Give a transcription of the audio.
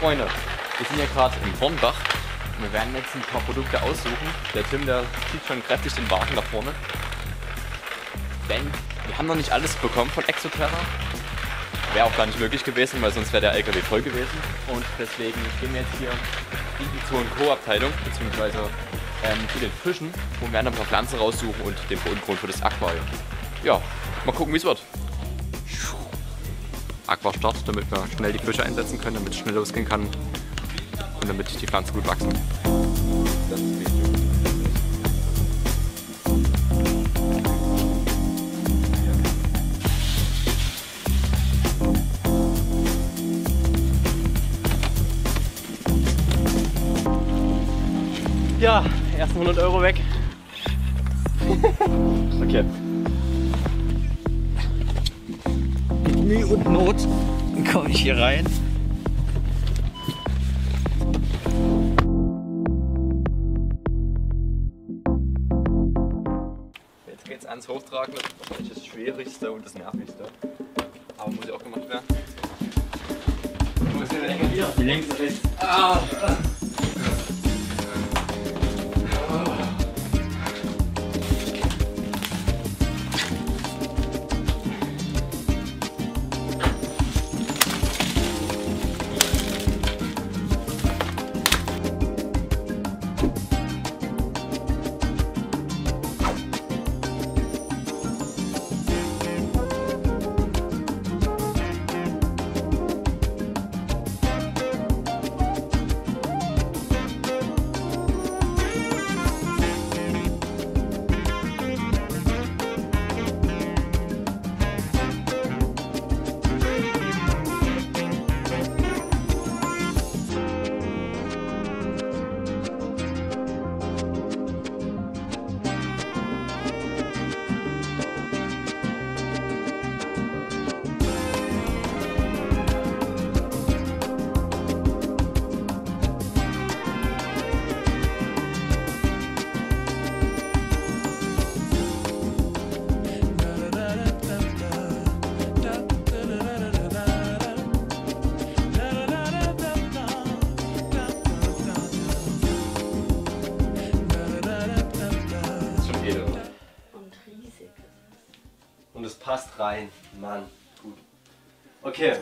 Freunde, wir sind ja gerade in Hornbach und wir werden jetzt ein paar Produkte aussuchen. Der Tim, der zieht schon kräftig den Wagen da vorne. Denn wir haben noch nicht alles bekommen von Exoterra. Wäre auch gar nicht möglich gewesen, weil sonst wäre der LKW voll gewesen. Und deswegen gehen wir jetzt hier in die Zoo Co. Abteilung, beziehungsweise ähm, zu den Fischen und werden ein paar Pflanzen raussuchen und den Bodengrund für das Aquarium. Ja, mal gucken, wie es wird. Aqua Start, damit wir schnell die Fische einsetzen können, damit es schnell losgehen kann und damit die Pflanzen gut wachsen. Das ist wichtig. Ja, ersten 100 Euro weg. Okay. Mühe und Not komme ich hier rein. Jetzt geht's ans Hochtragen. Das ist wahrscheinlich das Schwierigste und das Nervigste. Aber muss ja auch gemacht werden. Wo ist der Ecke hier? Die links rechts. Das edel. Und riesig. Und es passt rein. Mann, gut. Okay.